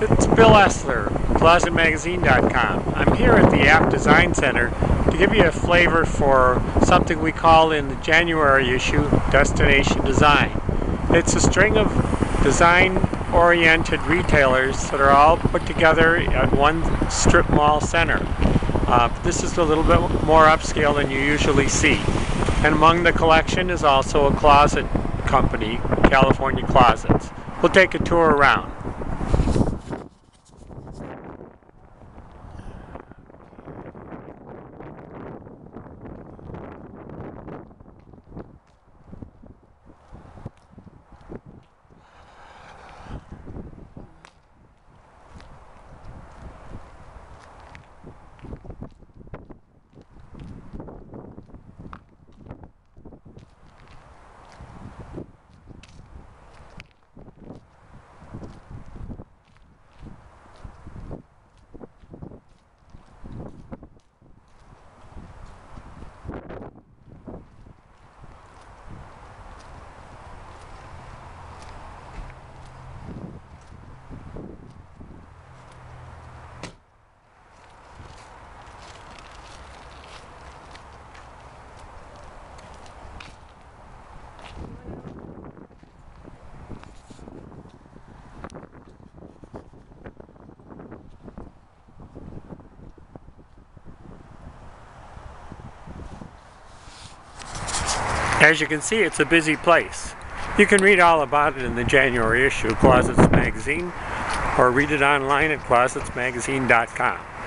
It's Bill Essler, ClosetsMagazine.com. I'm here at the App Design Center to give you a flavor for something we call in the January issue Destination Design. It's a string of design-oriented retailers that are all put together at one strip mall center. Uh, this is a little bit more upscale than you usually see. And among the collection is also a closet company, California Closets. We'll take a tour around. As you can see, it's a busy place. You can read all about it in the January issue of Closets Magazine or read it online at closetsmagazine.com.